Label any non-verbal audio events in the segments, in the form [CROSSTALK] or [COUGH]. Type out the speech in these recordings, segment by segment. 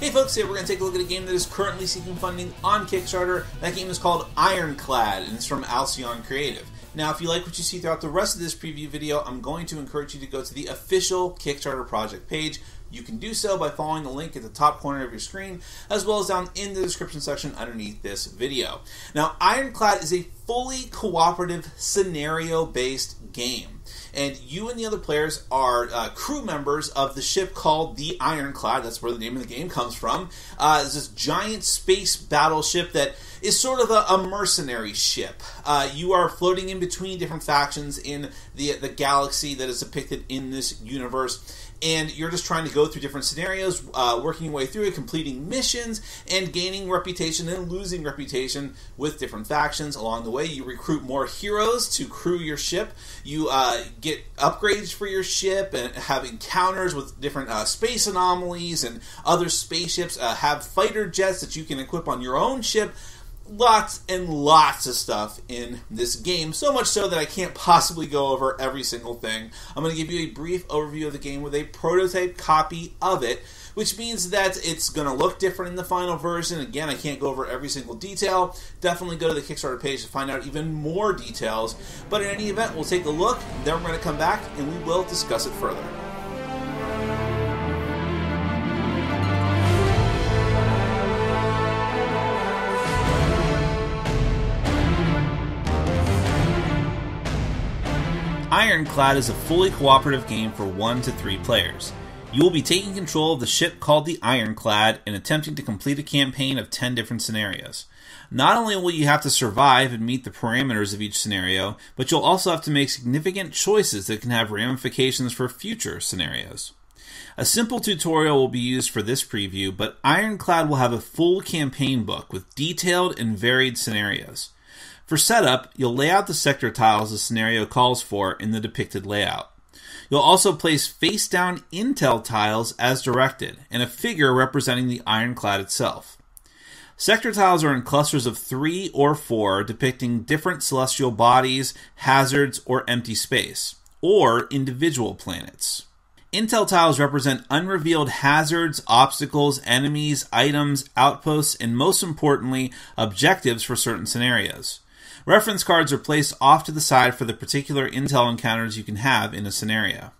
Hey folks, today we're going to take a look at a game that is currently seeking funding on Kickstarter. That game is called Ironclad, and it's from Alcyon Creative. Now, if you like what you see throughout the rest of this preview video, I'm going to encourage you to go to the official Kickstarter project page. You can do so by following the link at the top corner of your screen, as well as down in the description section underneath this video. Now, Ironclad is a fully cooperative, scenario based game and you and the other players are uh, crew members of the ship called the Ironclad. That's where the name of the game comes from. Uh, it's this giant space battleship that is sort of a, a mercenary ship. Uh, you are floating in between different factions in the the galaxy that is depicted in this universe and you're just trying to go through different scenarios, uh, working your way through it, completing missions, and gaining reputation and losing reputation with different factions along the way. You recruit more heroes to crew your ship. You uh, get upgrades for your ship and have encounters with different uh, space anomalies and other spaceships. Uh, have fighter jets that you can equip on your own ship lots and lots of stuff in this game, so much so that I can't possibly go over every single thing. I'm going to give you a brief overview of the game with a prototype copy of it, which means that it's going to look different in the final version. Again, I can't go over every single detail. Definitely go to the Kickstarter page to find out even more details. But in any event, we'll take a look, then we're going to come back and we will discuss it further. Ironclad is a fully cooperative game for 1 to 3 players. You will be taking control of the ship called the Ironclad and attempting to complete a campaign of 10 different scenarios. Not only will you have to survive and meet the parameters of each scenario, but you'll also have to make significant choices that can have ramifications for future scenarios. A simple tutorial will be used for this preview, but Ironclad will have a full campaign book with detailed and varied scenarios. For setup, you'll lay out the sector tiles the scenario calls for in the depicted layout. You'll also place face down intel tiles as directed, and a figure representing the ironclad itself. Sector tiles are in clusters of three or four, depicting different celestial bodies, hazards, or empty space, or individual planets. Intel tiles represent unrevealed hazards, obstacles, enemies, items, outposts, and most importantly, objectives for certain scenarios. Reference cards are placed off to the side for the particular intel encounters you can have in a scenario.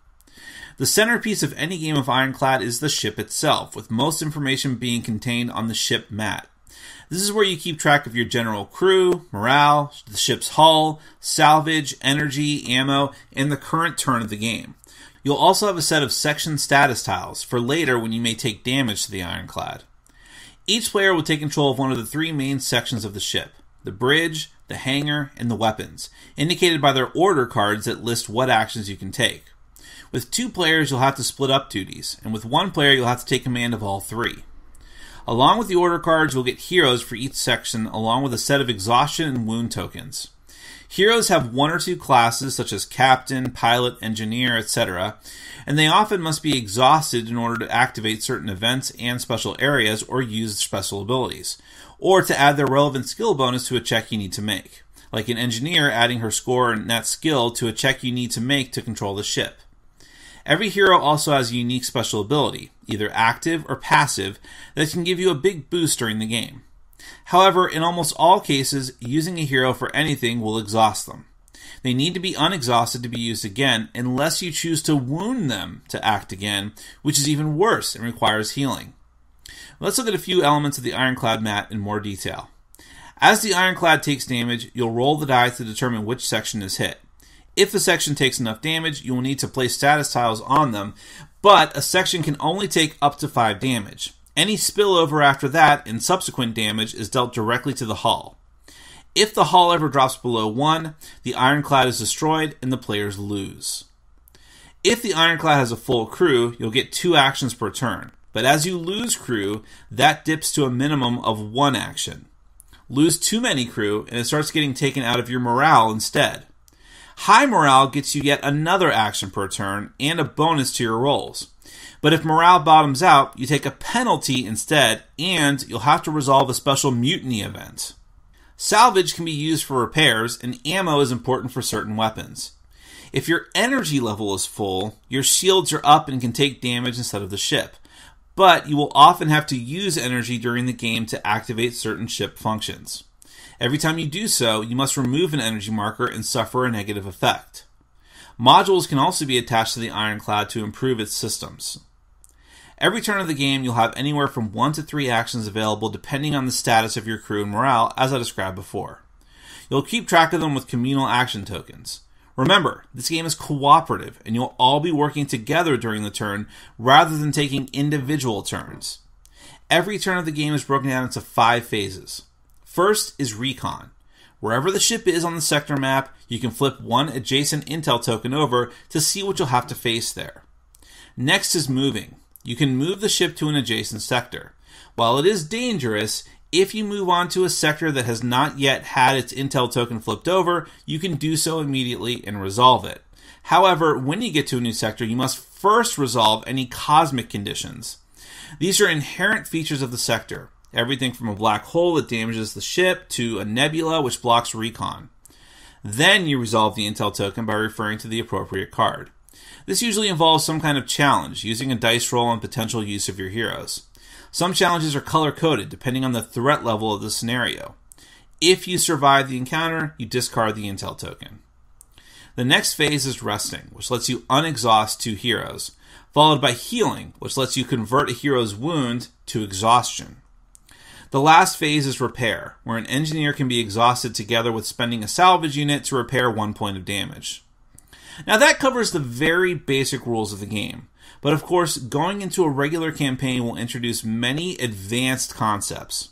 The centerpiece of any game of Ironclad is the ship itself, with most information being contained on the ship mat. This is where you keep track of your general crew, morale, the ship's hull, salvage, energy, ammo, and the current turn of the game. You'll also have a set of section status tiles for later when you may take damage to the Ironclad. Each player will take control of one of the three main sections of the ship the bridge, the hangar, and the weapons, indicated by their order cards that list what actions you can take. With two players, you'll have to split up duties, and with one player, you'll have to take command of all three. Along with the order cards, you'll get heroes for each section, along with a set of exhaustion and wound tokens. Heroes have one or two classes, such as captain, pilot, engineer, etc., and they often must be exhausted in order to activate certain events and special areas or use special abilities, or to add their relevant skill bonus to a check you need to make, like an engineer adding her score and that skill to a check you need to make to control the ship. Every hero also has a unique special ability, either active or passive, that can give you a big boost during the game. However, in almost all cases, using a hero for anything will exhaust them. They need to be unexhausted to be used again unless you choose to wound them to act again, which is even worse and requires healing. Let's look at a few elements of the Ironclad mat in more detail. As the Ironclad takes damage, you'll roll the die to determine which section is hit. If a section takes enough damage, you will need to place status tiles on them, but a section can only take up to 5 damage. Any spillover after that and subsequent damage is dealt directly to the hull. If the hull ever drops below 1, the ironclad is destroyed and the players lose. If the ironclad has a full crew, you'll get 2 actions per turn, but as you lose crew, that dips to a minimum of 1 action. Lose too many crew and it starts getting taken out of your morale instead. High morale gets you yet another action per turn and a bonus to your rolls. But if morale bottoms out, you take a penalty instead, and you'll have to resolve a special mutiny event. Salvage can be used for repairs, and ammo is important for certain weapons. If your energy level is full, your shields are up and can take damage instead of the ship. but you will often have to use energy during the game to activate certain ship functions. Every time you do so, you must remove an energy marker and suffer a negative effect. Modules can also be attached to the ironclad to improve its systems. Every turn of the game, you'll have anywhere from one to three actions available depending on the status of your crew and morale, as I described before. You'll keep track of them with communal action tokens. Remember, this game is cooperative, and you'll all be working together during the turn rather than taking individual turns. Every turn of the game is broken down into five phases. First is recon. Wherever the ship is on the sector map, you can flip one adjacent intel token over to see what you'll have to face there. Next is moving. You can move the ship to an adjacent sector. While it is dangerous, if you move on to a sector that has not yet had its intel token flipped over, you can do so immediately and resolve it. However, when you get to a new sector, you must first resolve any cosmic conditions. These are inherent features of the sector. Everything from a black hole that damages the ship to a nebula which blocks recon. Then you resolve the intel token by referring to the appropriate card. This usually involves some kind of challenge, using a dice roll and potential use of your heroes. Some challenges are color coded depending on the threat level of the scenario. If you survive the encounter, you discard the intel token. The next phase is resting, which lets you unexhaust two heroes, followed by healing, which lets you convert a hero's wound to exhaustion. The last phase is repair, where an engineer can be exhausted together with spending a salvage unit to repair one point of damage. Now, that covers the very basic rules of the game, but of course, going into a regular campaign will introduce many advanced concepts.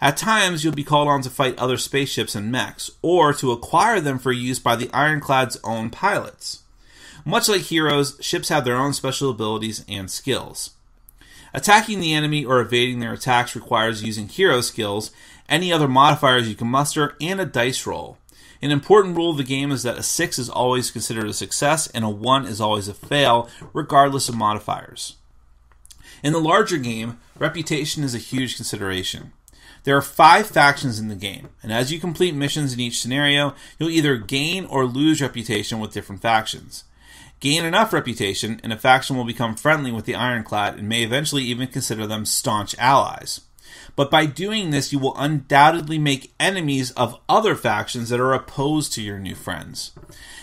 At times, you'll be called on to fight other spaceships and mechs, or to acquire them for use by the Ironclad's own pilots. Much like heroes, ships have their own special abilities and skills. Attacking the enemy or evading their attacks requires using hero skills, any other modifiers you can muster, and a dice roll. An important rule of the game is that a 6 is always considered a success and a 1 is always a fail, regardless of modifiers. In the larger game, reputation is a huge consideration. There are five factions in the game, and as you complete missions in each scenario, you'll either gain or lose reputation with different factions. Gain enough reputation, and a faction will become friendly with the Ironclad and may eventually even consider them staunch allies. But by doing this, you will undoubtedly make enemies of other factions that are opposed to your new friends.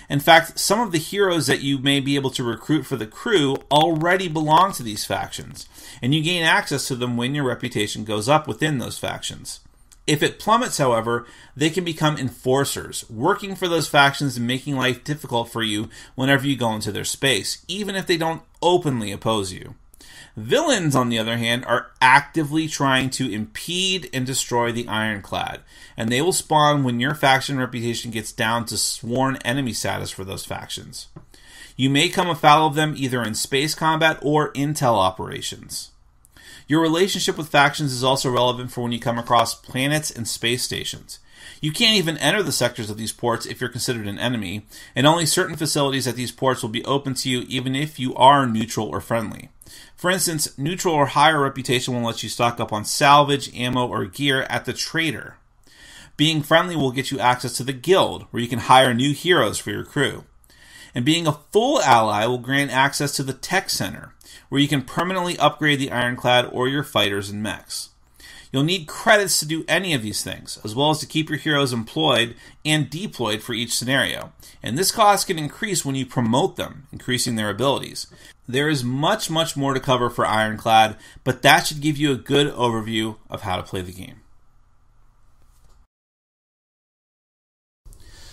In fact, some of the heroes that you may be able to recruit for the crew already belong to these factions, and you gain access to them when your reputation goes up within those factions. If it plummets, however, they can become enforcers, working for those factions and making life difficult for you whenever you go into their space, even if they don't openly oppose you. Villains, on the other hand, are actively trying to impede and destroy the Ironclad, and they will spawn when your faction reputation gets down to sworn enemy status for those factions. You may come afoul of them either in space combat or intel operations. Your relationship with factions is also relevant for when you come across planets and space stations. You can't even enter the sectors of these ports if you're considered an enemy, and only certain facilities at these ports will be open to you even if you are neutral or friendly. For instance, neutral or higher reputation will let you stock up on salvage, ammo, or gear at the trader. Being friendly will get you access to the guild, where you can hire new heroes for your crew. And being a full ally will grant access to the tech center, where you can permanently upgrade the ironclad or your fighters and mechs. You'll need credits to do any of these things, as well as to keep your heroes employed and deployed for each scenario. And this cost can increase when you promote them, increasing their abilities. There is much, much more to cover for Ironclad, but that should give you a good overview of how to play the game.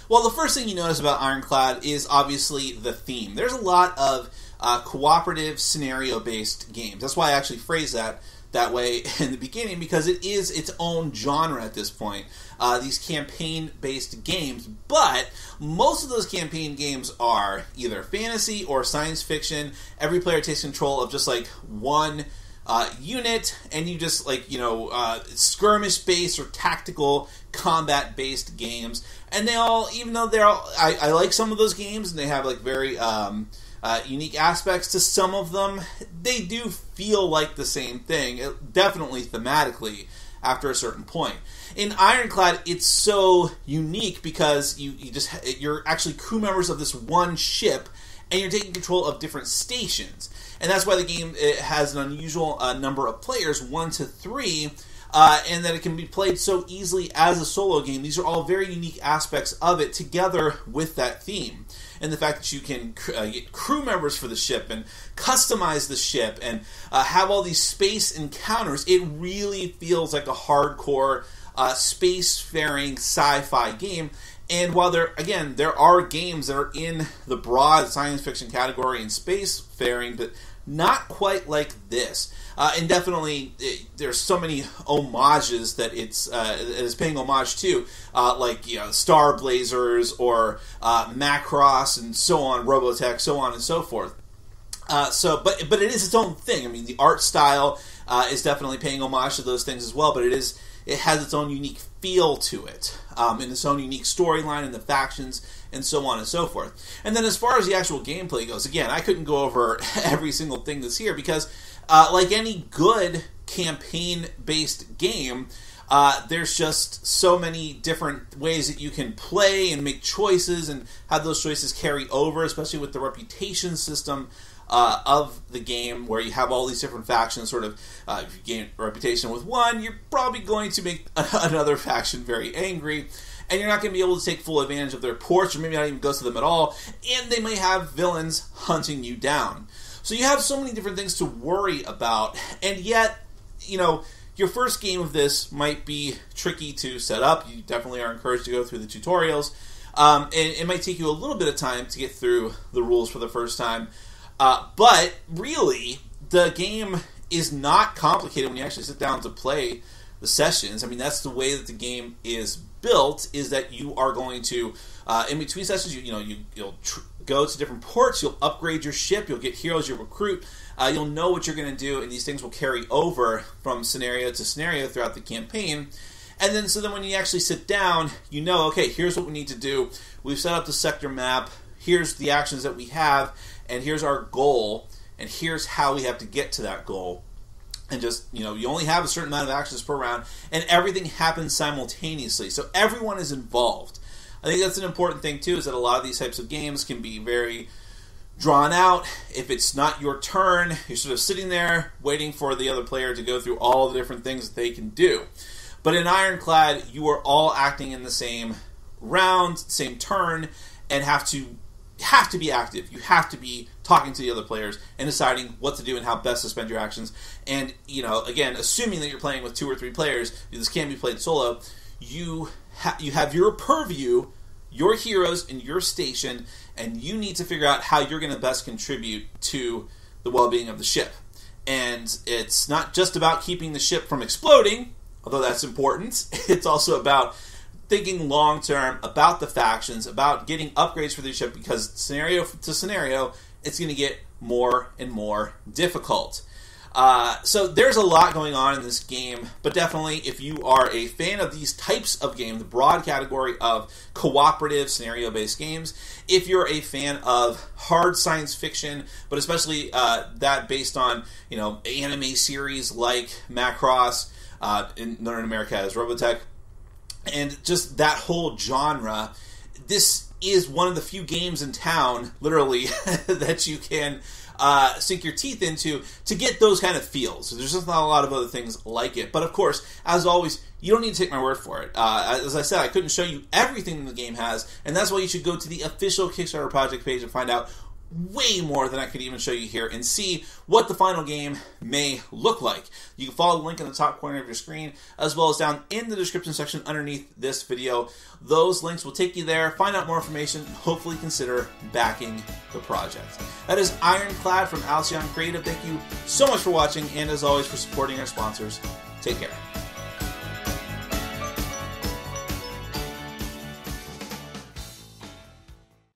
Well, the first thing you notice about Ironclad is obviously the theme. There's a lot of uh, cooperative scenario based games. That's why I actually phrase that that way [LAUGHS] in the beginning because it is its own genre at this point. Uh, these campaign based games, but most of those campaign games are either fantasy or science fiction. Every player takes control of just like one. Uh, unit and you just like you know uh, skirmish based or tactical combat based games and they all even though they're all I, I like some of those games and they have like very um, uh, unique aspects to some of them. They do feel like the same thing, it, definitely thematically after a certain point. In Ironclad, it's so unique because you, you just you're actually crew members of this one ship, and you're taking control of different stations. And that's why the game has an unusual uh, number of players, one to three, uh, and that it can be played so easily as a solo game. These are all very unique aspects of it together with that theme. And the fact that you can uh, get crew members for the ship and customize the ship and uh, have all these space encounters, it really feels like a hardcore uh, space-faring sci-fi game. And while there, again, there are games that are in the broad science fiction category and space-faring, but not quite like this. Uh, and definitely, it, there's so many homages that it's uh, it is paying homage to, uh, like you know, Star Blazers or uh, Macross and so on, Robotech, so on and so forth. Uh, so, but but it is its own thing. I mean, the art style uh, is definitely paying homage to those things as well. But it is it has its own unique feel to it, um, and its own unique storyline and the factions and so on and so forth. And then as far as the actual gameplay goes, again, I couldn't go over [LAUGHS] every single thing that's here because, uh, like any good campaign-based game. Uh, there's just so many different ways that you can play and make choices and have those choices carry over, especially with the reputation system uh, of the game where you have all these different factions. Sort of, uh, if you gain reputation with one, you're probably going to make [LAUGHS] another faction very angry. And you're not going to be able to take full advantage of their ports, or maybe not even go to them at all. And they may have villains hunting you down. So you have so many different things to worry about, and yet, you know, your first game of this might be tricky to set up. You definitely are encouraged to go through the tutorials. Um, and it might take you a little bit of time to get through the rules for the first time. Uh, but really, the game is not complicated when you actually sit down to play the sessions. I mean, that's the way that the game is built. Is that you are going to uh, in between sessions, you you know you you'll tr- go to different ports, you'll upgrade your ship, you'll get heroes, you'll recruit, uh, you'll know what you're going to do, and these things will carry over from scenario to scenario throughout the campaign. And then, so then when you actually sit down, you know, okay, here's what we need to do. We've set up the sector map. Here's the actions that we have, and here's our goal, and here's how we have to get to that goal. And just, you know, you only have a certain amount of actions per round, and everything happens simultaneously. So everyone is involved. I think that's an important thing, too, is that a lot of these types of games can be very drawn out. If it's not your turn, you're sort of sitting there waiting for the other player to go through all the different things that they can do. But in Ironclad, you are all acting in the same round, same turn, and have to have to be active. You have to be talking to the other players and deciding what to do and how best to spend your actions. And you know, again, assuming that you're playing with two or three players, this can be played solo. You ha- you have your purview, your heroes, and your station, and you need to figure out how you're going to best contribute to the well-being of the ship. And it's not just about keeping the ship from exploding, although that's important. [LAUGHS] It's also about thinking long term about the factions, about getting upgrades for the ship because scenario to scenario, it's going to get more and more difficult. Uh, so there's a lot going on in this game, but definitely if you are a fan of these types of games, the broad category of cooperative scenario-based games, if you're a fan of hard science fiction, but especially uh, that based on you know anime series like Macross, uh, in Northern America as Robotech, and just that whole genre. This is one of the few games in town, literally, [LAUGHS] that you can uh, sink your teeth into to get those kind of feels. So there's just not a lot of other things like it. But of course, as always, you don't need to take my word for it. Uh, as I said, I couldn't show you everything the game has, and that's why you should go to the official Kickstarter project page and find out way more than I could even show you here and see what the final game may look like. You can follow the link in the top corner of your screen as well as down in the description section underneath this video. Those links will take you there, find out more information, hopefully consider backing the project. That is Ironclad from Alcyon Creative. Thank you so much for watching and as always for supporting our sponsors. Take care.